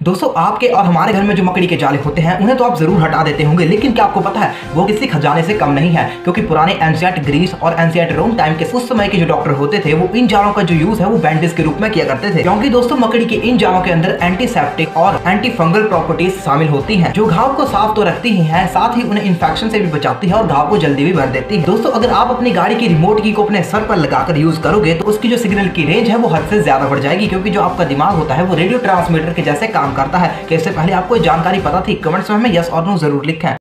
दोस्तों, आपके और हमारे घर में जो मकड़ी के जाले होते हैं, उन्हें तो आप ज़रूर हटा देते होंगे, लेकिन क्या आपको पता है, वो किसी खजाने से कम नहीं है, क्योंकि पुराने एंशियट ग्रीस और एंशियट रोम टाइम के उस समय के जो डॉक्टर होते थे, वो इन जालों का जो यूज़ है, वो बैंडेज के रूप में किया करते थे। क्योंकि दोस्तों, मकड़ी के इन जालों के अंदर एंटीसेप्टिक और एंटी फंगल प्रॉपर्टीज़ शामिल होती है, जो घाव को साफ़ तो रखती ही है, साथ ही उन्हें इन्फेक्शन से भी बचाती है और घाव को जल्दी भी भर देती है। दोस्तों, अगर आप अपनी गाड़ी की रिमोट की को अपने सर पर लगाकर यूज़ करोगे तो उसकी जो सिग्नल की रेंज है, वो हद से ज़्यादा बढ़ जाएगी, क्योंकि जो आपका दिमाग होता है, वो रेडियो ट्रांसमीटर के जैसे काम करता है। कैसे पहले आपको जानकारी पता थी? कमेंट्स में यस और नो ज़रूर लिखें।